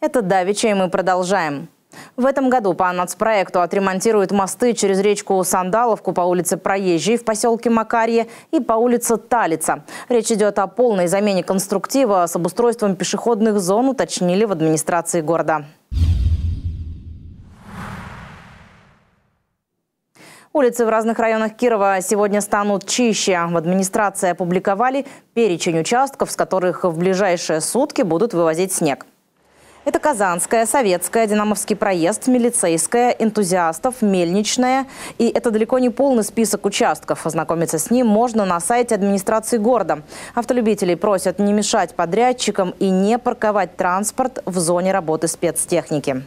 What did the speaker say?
Это Давича, и мы продолжаем. В этом году по нацпроекту отремонтируют мосты через речку Сандаловку по улице Проезжей в поселке Макарье и по улице Талица. Речь идет о полной замене конструктива с обустройством пешеходных зон, уточнили в администрации города. Улицы в разных районах Кирова сегодня станут чище. В администрации опубликовали перечень участков, с которых в ближайшие сутки будут вывозить снег. Это Казанская, Советская, Динамовский проезд, Милицейская, Энтузиастов, Мельничная. И это далеко не полный список участков. Ознакомиться с ним можно на сайте администрации города. Автолюбителей просят не мешать подрядчикам и не парковать транспорт в зоне работы спецтехники.